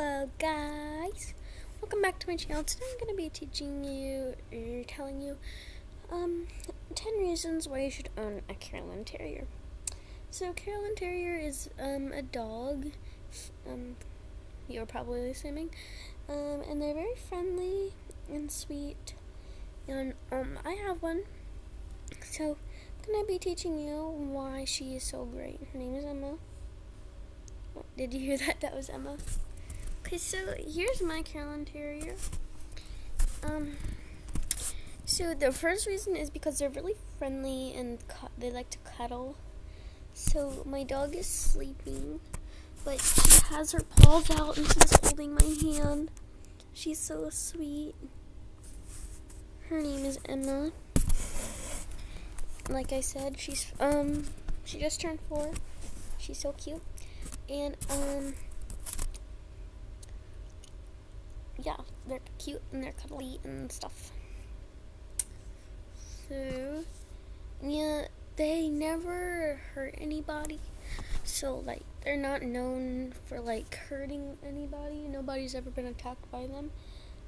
Hello guys, welcome back to my channel. Today I'm going to be teaching you, or telling you, um, 10 reasons why you should own a Cairn Terrier. So Cairn Terrier is, um, a dog, um, you're probably assuming, um, and they're very friendly and sweet, and, um, I have one, so I'm going to be teaching you why she is so great. Her name is Emma. Oh, did you hear that? That was Emma. Okay, so here's my Cairn Terrier. Um, so the first reason is because they're really friendly and they like to cuddle. So my dog is sleeping, but she has her paws out and she's holding my hand. She's so sweet. Her name is Emma. Like I said, she's um she just turned four. She's so cute. And um yeah, they're cute and they're cuddly and stuff. So, yeah, they never hurt anybody. So, like, they're not known for, like, hurting anybody. Nobody's ever been attacked by them.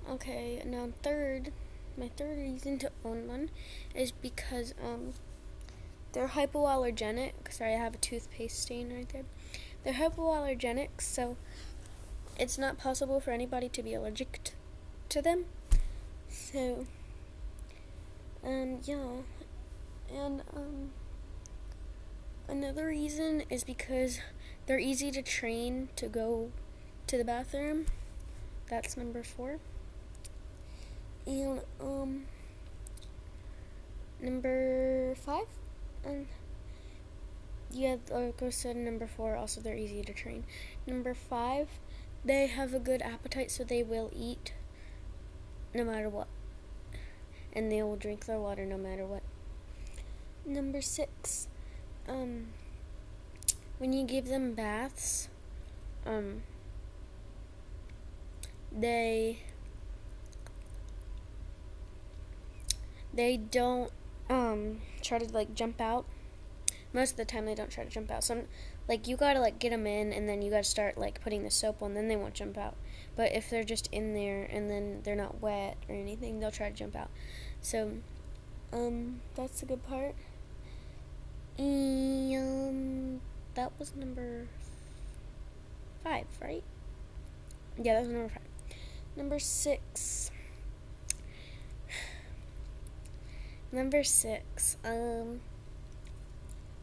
Okay, now, third, my third reason to own one is because, um, they're hypoallergenic. Sorry, I have a toothpaste stain right there. They're hypoallergenic, so it's not possible for anybody to be allergic t- to them. So, um, yeah. And, um, another reason is because they're easy to train to go to the bathroom. That's number four. And, um, number five, um, yeah, like I said, number four, also they're easy to train. Number five, they have a good appetite, so they will eat no matter what. And they will drink their water no matter what. Number six, um, when you give them baths, um, they they don't um try to like jump out most of the time they don't try to jump out. Some like you gotta like get them in, and then you gotta start like putting the soap on. Then they won't jump out. But if they're just in there and then they're not wet or anything, they'll try to jump out. So, um, that's a good part. And um, that was number five, right? Yeah, that was number five. Number six. Number six. Um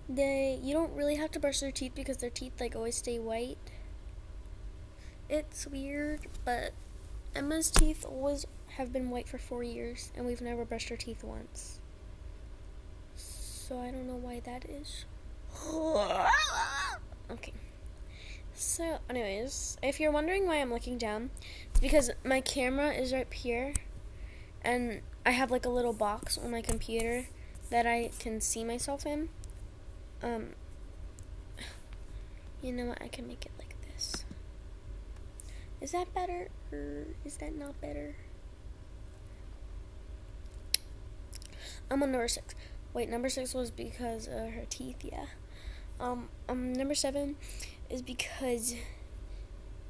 they you don't really have to brush their teeth because their teeth like always stay white. It's weird, but Emma's teeth always have been white for four years, and we've never brushed her teeth once. So I don't know why that is. okay. So, anyways, if you're wondering why I'm looking down, it's because my camera is right here, and I have like a little box on my computer that I can see myself in. Um, you know what? I can make it like this. Is that better, or is that not better? I'm on number six. Wait, number six was because of her teeth. Yeah. Um, um, number seven is because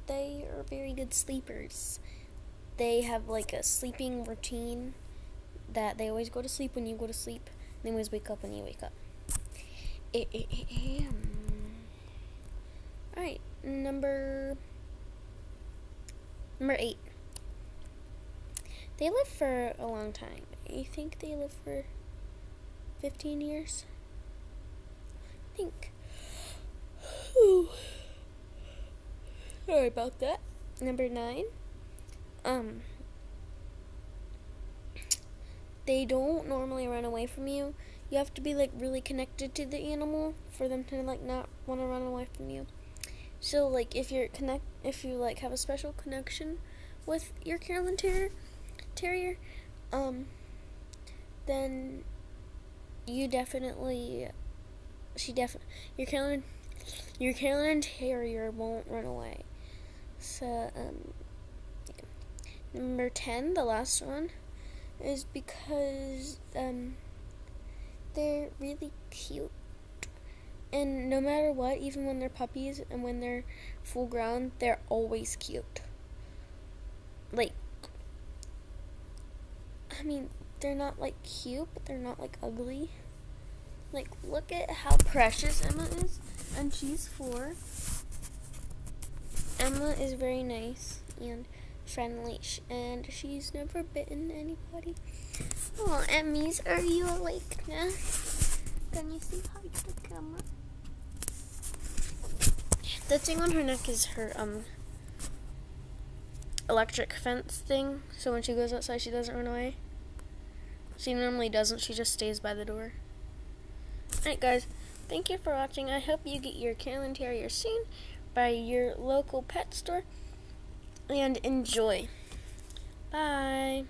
they are very good sleepers. They have like a sleeping routine that they always go to sleep when you go to sleep. And they always wake up when you wake up. Alright, number number eight. They live for a long time. I think they live for fifteen years. I think. Sorry about that. Number nine. Um they don't normally run away from you you have to be like really connected to the animal for them to like not want to run away from you. So like if you're connect if you like have a special connection with your Cairn Terrier, terrier um then you definitely she definitely your Cairn your Cairn Terrier won't run away. So um number 10, the last one is because um they're really cute. And no matter what, even when they're puppies and when they're full grown, they're always cute. like, I mean, they're not like cute, but they're not like ugly. Like, look at how precious Emma is, and she's four. Emma is very nice and friendly, and she's never bitten anybody. Oh, Emmys, are you awake now? Can you see to the camera? The thing on her neck is her um electric fence thing, so when she goes outside, she doesn't run away. She normally doesn't, she just stays by the door. Alright, guys, thank you for watching. I hope you get your Cairn Terrier soon by your local pet store and enjoy. Bye.